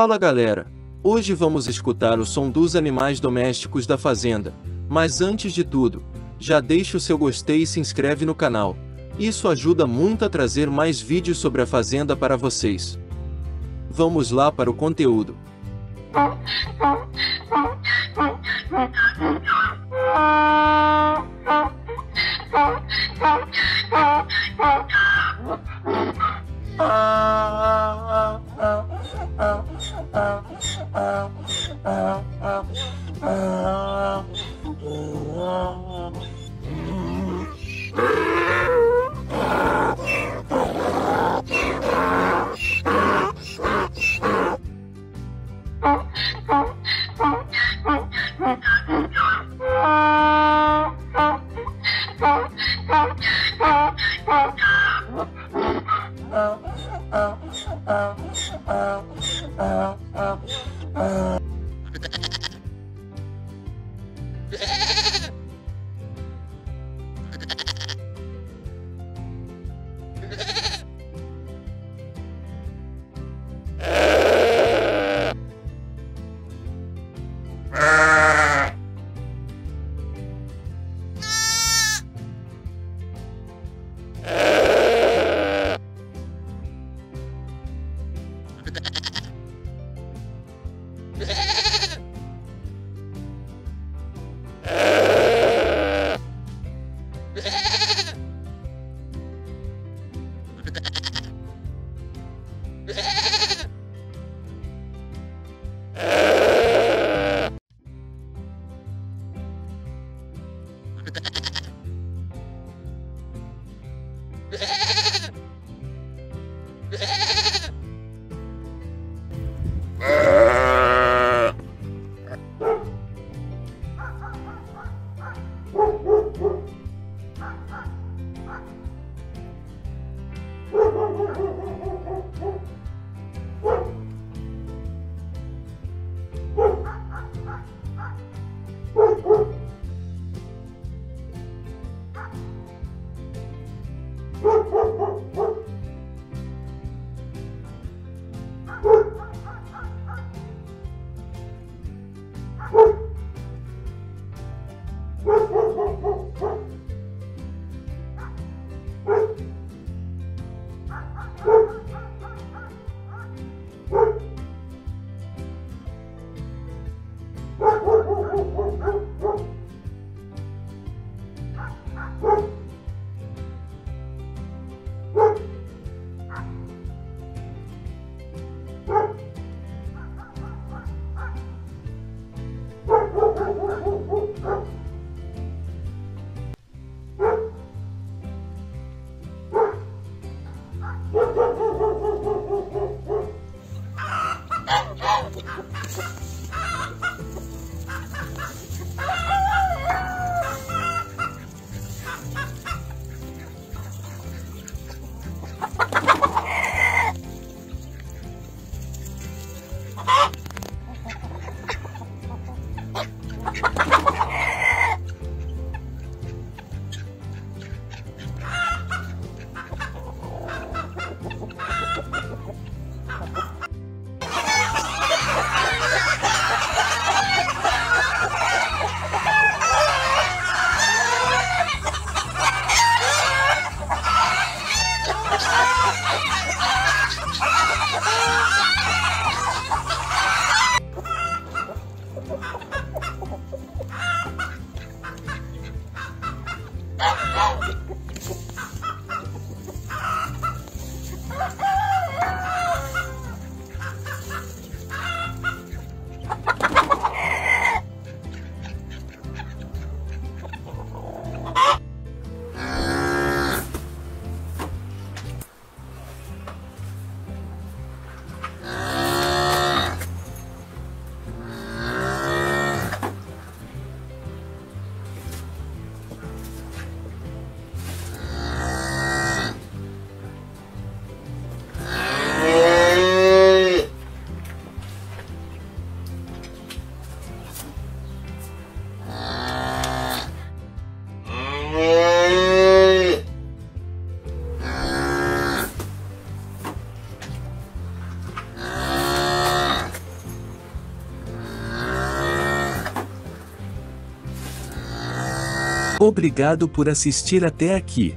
Fala galera! Hoje vamos escutar o som dos animais domésticos da fazenda. Mas antes de tudo, já deixa o seu gostei e se inscreve no canal. Isso ajuda muito a trazer mais vídeos sobre a fazenda para vocês. Vamos lá para o conteúdo. Uh, Yeah. Woo! Uh. Woof, Let's go! Obrigado por assistir até aqui.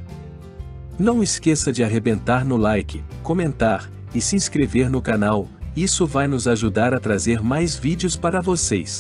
Não esqueça de arrebentar no like, comentar e se inscrever no canal, isso vai nos ajudar a trazer mais vídeos para vocês.